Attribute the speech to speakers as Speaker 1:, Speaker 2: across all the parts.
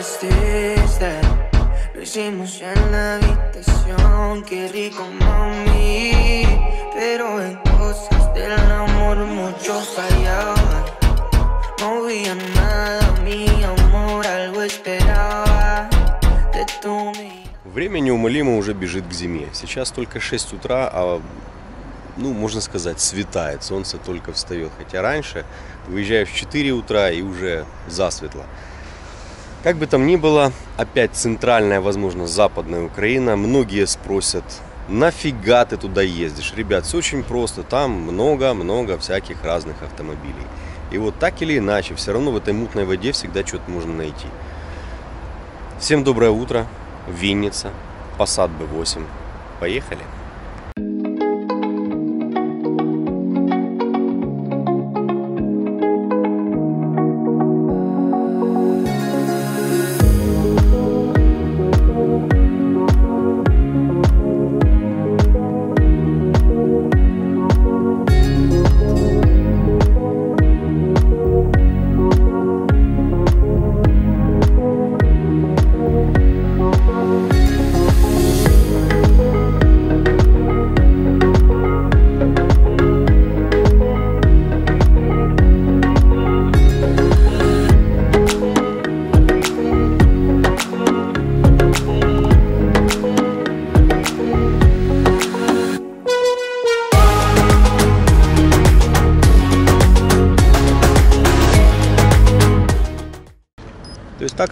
Speaker 1: vestiste. Lo hicimos en la habitación, qué rico mami. Pero en cosas del amor muchos fallaban. No había nada, mi amor, algo esperaba de tu.
Speaker 2: Время неумолимо уже бежит к зиме. Сейчас только 6 утра, а, ну, можно сказать, светает. Солнце только встает. Хотя раньше выезжаешь в 4 утра и уже засветло. Как бы там ни было, опять центральная, возможно, западная Украина. Многие спросят, нафига ты туда ездишь? Ребят, все очень просто. Там много-много всяких разных автомобилей. И вот так или иначе, все равно в этой мутной воде всегда что-то можно найти. Всем доброе утро. Винница. Passat B8. Поехали.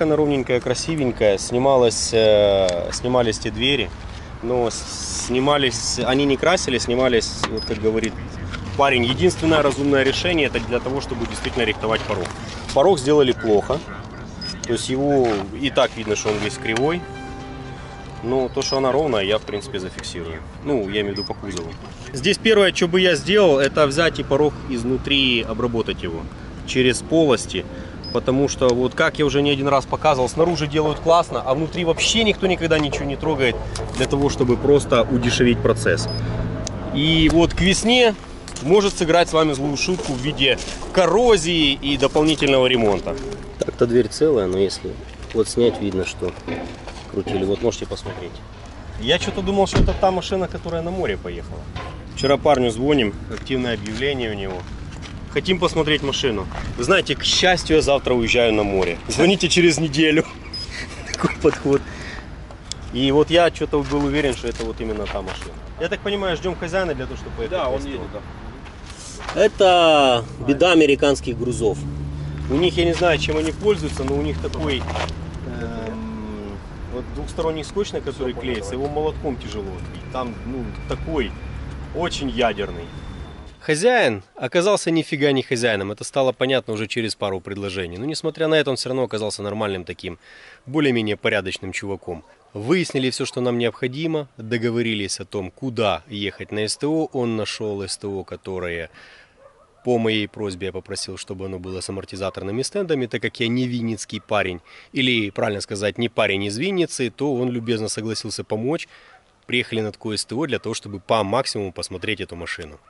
Speaker 2: Она ровненькая, красивенькая. Снималась, э, снимались те двери, но снимались, они не красили, снимались, вот как говорит парень, единственное разумное решение это для того, чтобы действительно рихтовать порог. Порог сделали плохо, то есть его и так видно, что он весь кривой. Но то, что она ровная, я в принципе зафиксирую. Ну, я имею в виду по кузову. Здесь первое, что бы я сделал, это взять и порог изнутри, обработать его через полости. Потому что, вот как я уже не один раз показывал, снаружи делают классно, а внутри вообще никто никогда ничего не трогает для того, чтобы просто удешевить процесс. И вот к весне может сыграть с вами злую шутку в виде коррозии и дополнительного ремонта. Так-то дверь целая, но если вот снять, видно, что крутили. Вот можете посмотреть. Я что-то думал, что это та машина, которая на море поехала. Вчера парню звоним, активное объявление у него. Хотим посмотреть машину. Вы знаете, к счастью, я завтра уезжаю на море. Звоните через неделю. Такой подход. И вот я что-то был уверен, что это вот именно та машина. Я так понимаю, ждем хозяина для того, чтобы поехать. Да, он едет, Это беда американских грузов. У них, я не знаю, чем они пользуются, но у них такой эм, вот двухсторонний скотч, на который клеится, его молотком тяжело. Там, ну, такой очень ядерный. Хозяин оказался нифига не хозяином. Это стало понятно уже через пару предложений. Но несмотря на это, он все равно оказался нормальным таким, более-менее порядочным чуваком. Выяснили все, что нам необходимо, договорились о том, куда ехать на СТО. Он нашел СТО, которое по моей просьбе я попросил, чтобы оно было с амортизаторными стендами, так как я не винницкий парень, или, правильно сказать, не парень из Винницы, то он любезно согласился помочь. Приехали на такое СТО для того, чтобы по максимуму посмотреть эту машину.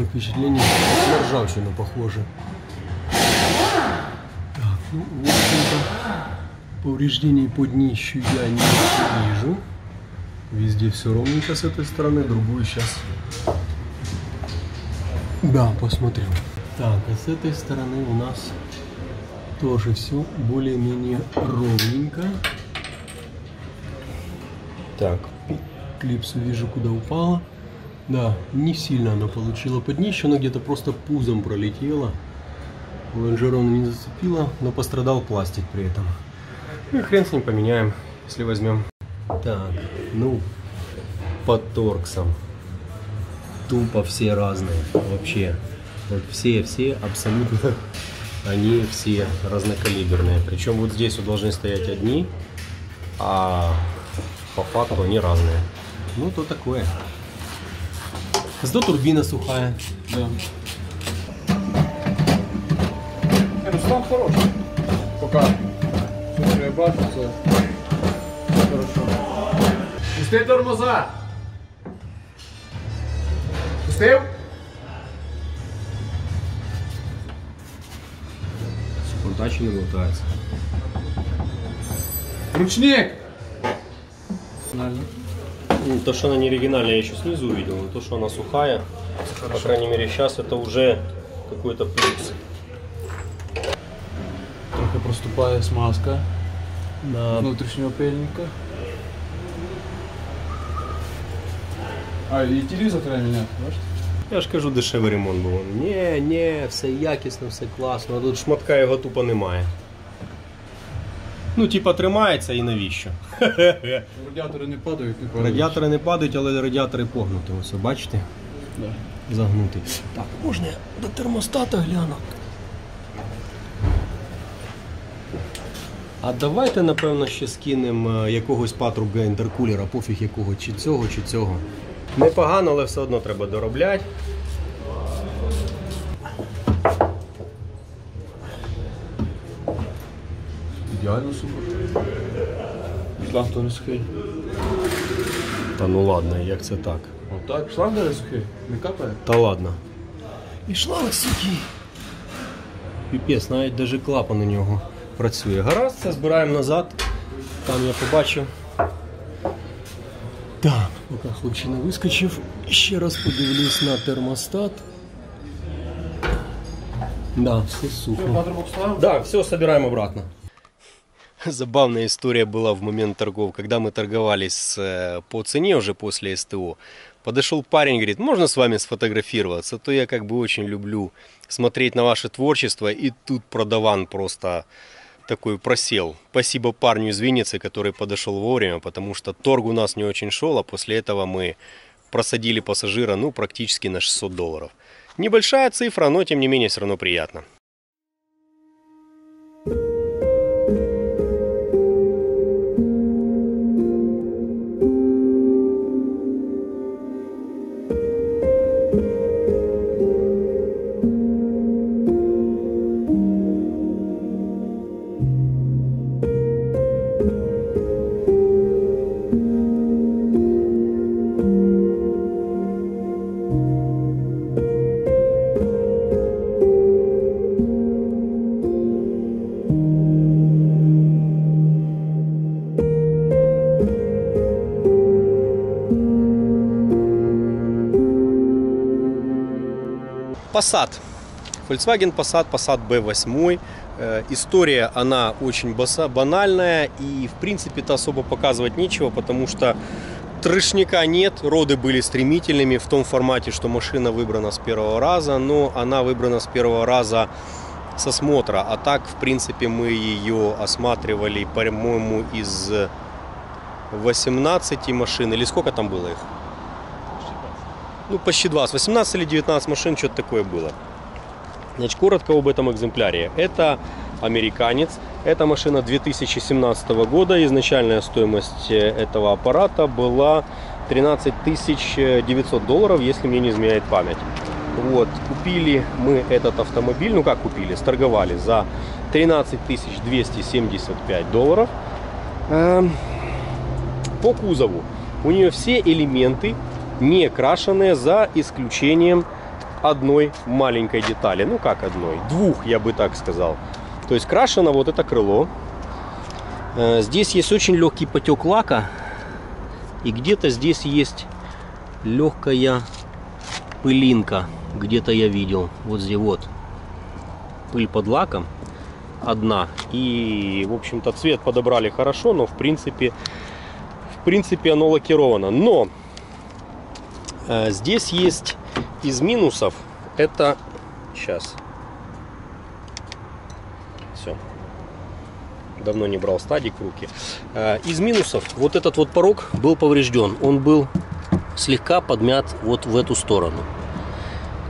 Speaker 3: Такое впечатление, что на ржавчину похоже. Так, ну, в общем-то, повреждений по днищу я не вижу. Везде все ровненько с этой стороны, другую сейчас. Да, посмотрю. Так, а с этой стороны у нас тоже все более-менее ровненько. Так, клипсу вижу, куда упала. Да, не сильно она получила под днище, она где-то просто пузом пролетела. Лонжерон не зацепила, но пострадал пластик при этом. Ну и хрен с ним поменяем, если возьмем. Так, ну, под торксом. Тупо все разные, вообще. Вот все-все абсолютно, они все разнокалиберные. Причем вот здесь вот должны стоять одни, а по факту они разные. Ну, то такое. Зато турбина сухая.
Speaker 4: Да. Не, ну хороший. Пока. Все, я бачу, все хорошо. Пусти тормоза! Пустив?
Speaker 3: Спортачи не болтается.
Speaker 4: Ручник! Нормально.
Speaker 2: Ну, То, что она не оригинальная, я еще снизу увидел, но то, что она сухая, по крайней мере, сейчас это уже какой-то плюс.
Speaker 4: Трохи проступає смазка
Speaker 3: На
Speaker 4: внутрішнього пильника. А, і телевізор треба міняти, бачите?
Speaker 2: Я ж кажу, дешевий ремонт був. Ні, ні, все якісно, все класно. А тут шматка його тупо немає. Ну, типа, тримається і навіщо?
Speaker 4: Радіатори не падають, не падають.
Speaker 2: Радіатори не падають, але радіатори погнуті. Ось, бачите?
Speaker 4: Да.
Speaker 2: Загнутий. Так, можна я до термостата гляну? А давайте, напевно, ще скинемо е, якогось патрубка інтеркулера, пофіг якого, чи цього, чи цього. Непогано, але все одно треба доробляти.
Speaker 4: Ідеально супер. Шланг не сухий.
Speaker 2: Та ну ладно, як це так?
Speaker 4: Отак, шланг не сухий, не капає.
Speaker 2: Та ладно. І шланг сухий. Піпець, навіть даже клапан у нього працює. Гаразд, це збираємо назад. Там я побачив. Так, поки хлопчина вискочив, ще раз подивлюсь на термостат. Да, все сухо. Да, все, собираем обратно. Забавная история была в момент торгов, когда мы торговались э, по цене уже после СТО. Подошел парень, говорит, можно с вами сфотографироваться? То я как бы очень люблю смотреть на ваше творчество. И тут продаван просто такой просел. Спасибо парню из Винницы, который подошел вовремя, потому что торг у нас не очень шел, а после этого мы просадили пассажира, ну, практически на 600 долларов. Небольшая цифра, но тем не менее все равно приятно. Passat. Volkswagen Passat, Passat B8. Э, История, она очень банальная и, в принципе-то, особо показывать нечего, потому что трешника нет, роды были стремительными в том формате, что машина выбрана с первого раза, но она выбрана с первого раза с осмотра. А так, в принципе, мы ее осматривали, по-моему, из 18 машин, или сколько там было их? Ну, почти 20, 18 или 19 машин, что-то такое было. Значит, коротко об этом экземпляре. Это американец. Эта машина 2017 года. Изначальная стоимость э, этого аппарата была 13 900 долларов, если мне не изменяет память. Вот, купили мы этот автомобиль, ну как купили, сторговали за 13 275 долларов. Эм, По кузову у нее все элементы не крашеные за исключением одной маленькой детали. Ну как одной? Двух, я бы так сказал. То есть крашено вот это крыло. Э, здесь есть очень легкий потек лака. И где-то здесь есть легкая пылинка. Где-то я видел. Вот здесь вот. Пыль под лаком одна. И, в общем-то, цвет подобрали хорошо, но, в принципе, в принципе, оно лакировано. Но здесь есть из минусов. Это сейчас. Все. Давно не брал стадик в руки. Э, из минусов вот этот вот порог был поврежден. Он был слегка подмят вот в эту сторону.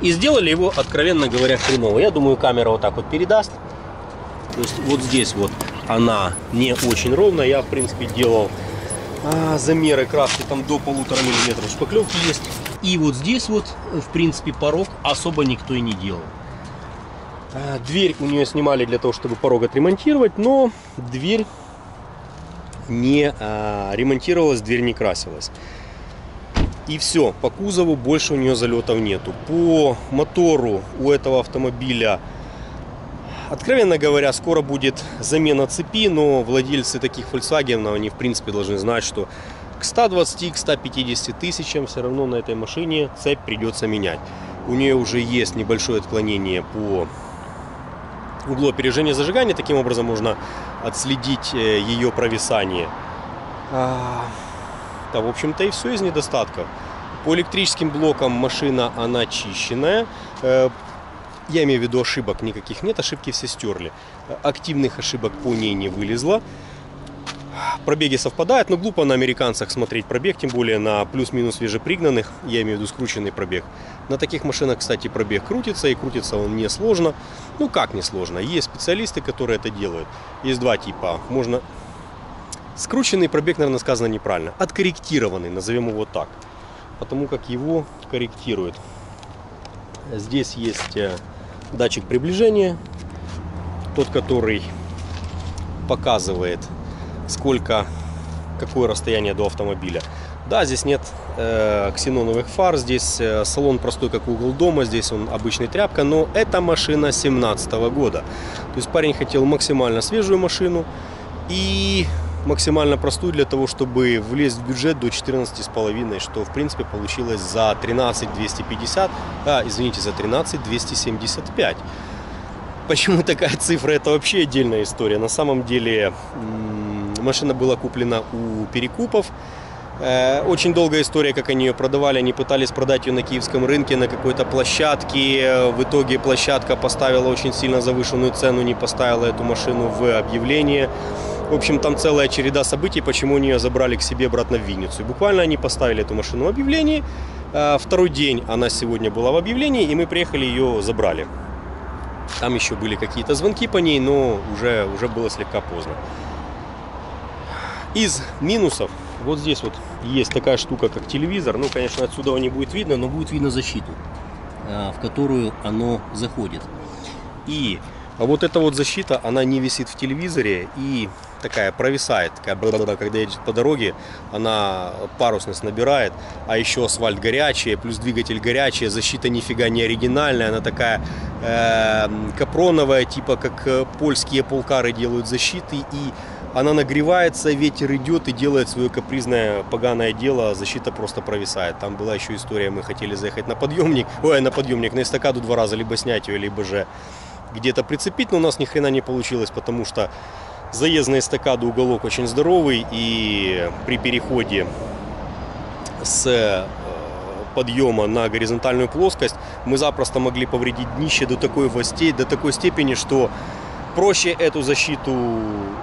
Speaker 2: И сделали его, откровенно говоря, хреново. Я думаю, камера вот так вот передаст. То есть вот здесь вот она не очень ровная. Я, в принципе, делал а, замеры краски там до полутора миллиметров шпаклевки есть. И вот здесь вот, в принципе, порог особо никто и не делал. А, дверь у нее снимали для того, чтобы порог отремонтировать, но дверь не а, ремонтировалась, дверь не красилась. И все, по кузову больше у нее залетов нету. По мотору у этого автомобиля Откровенно говоря, скоро будет замена цепи, но владельцы таких Volkswagen, они в принципе должны знать, что к 120, к 150 тысячам все равно на этой машине цепь придется менять. У нее уже есть небольшое отклонение по углу опережения зажигания, таким образом можно отследить э, ее провисание. А, да, в общем-то и все из недостатков. По электрическим блокам машина она очищенная. Э, я имею в виду ошибок никаких нет, ошибки все стерли. Активных ошибок по ней не вылезло. Пробеги совпадают, но глупо на американцах смотреть пробег, тем более на плюс-минус свежепригнанных, я имею в виду скрученный пробег. На таких машинах, кстати, пробег крутится, и крутится он не сложно. Ну как не сложно? Есть специалисты, которые это делают. Есть два типа. Можно... Скрученный пробег, наверное, сказано неправильно. Откорректированный, назовем его так. Потому как его корректируют. Здесь есть э, датчик приближения, тот, который показывает, сколько, какое расстояние до автомобиля. Да, здесь нет э, ксеноновых фар, здесь э, салон простой, как угол дома, здесь он обычный тряпка, но это машина 17 года. То есть парень хотел максимально свежую машину и максимально простую для того, чтобы влезть в бюджет до 14,5, что в принципе получилось за 13 250, а, извините, за 13 275. Почему такая цифра, это вообще отдельная история. На самом деле машина была куплена у перекупов, э, очень долгая история, как они ее продавали. Они пытались продать ее на киевском рынке на какой-то площадке. В итоге площадка поставила очень сильно завышенную цену, не поставила эту машину в объявление. В общем, там целая череда событий, почему они ее забрали к себе обратно в Винницу. Буквально они поставили эту машину в объявлении. А, второй день она сегодня была в объявлении, и мы приехали ее забрали. Там еще были какие-то звонки по ней, но уже, уже было слегка поздно. Из минусов, вот здесь вот есть такая штука, как телевизор. Ну, конечно, отсюда не будет видно, но будет видно защиту, а, в которую оно заходит. И вот эта вот защита, она не висит в телевизоре и такая провисает, такая, когда едет по дороге, она парусность набирает, а еще асфальт горячий, плюс двигатель горячий, защита нифига не оригинальная, она такая э, капроновая, типа как э, польские полкары делают защиты, и она нагревается, ветер идет и делает свое капризное поганое дело, защита просто провисает. Там была еще история, мы хотели заехать на подъемник, ой, на подъемник, на эстакаду два раза, либо снять ее, либо же где-то прицепить, но у нас ни хрена не получилось, потому что Заезд на эстакаду уголок очень здоровый, и при переходе с э, подъема на горизонтальную плоскость мы запросто могли повредить днище до такой, до такой степени, что проще эту защиту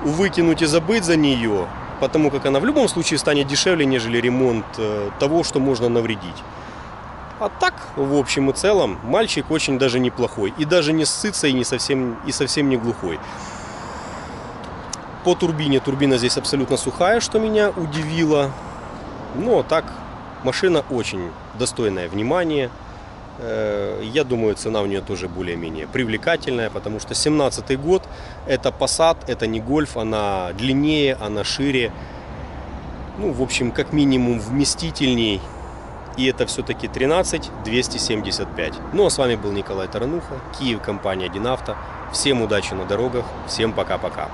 Speaker 2: выкинуть и забыть за нее, потому как она в любом случае станет дешевле, нежели ремонт э, того, что можно навредить. А так, в общем и целом, мальчик очень даже неплохой. И даже не ссыться и, не совсем, и совсем не глухой. По турбине, турбина здесь абсолютно сухая, что меня удивило. Но так, машина очень достойная внимания. Э, я думаю, цена у нее тоже более-менее привлекательная, потому что 17 год, это Passat, это не Golf, она длиннее, она шире. Ну, в общем, как минимум вместительней. и это все-таки 13 275. Ну а с вами был Николай Тарануха, Киев, компания «Динавто». Всем удачи на дорогах, всем пока-пока.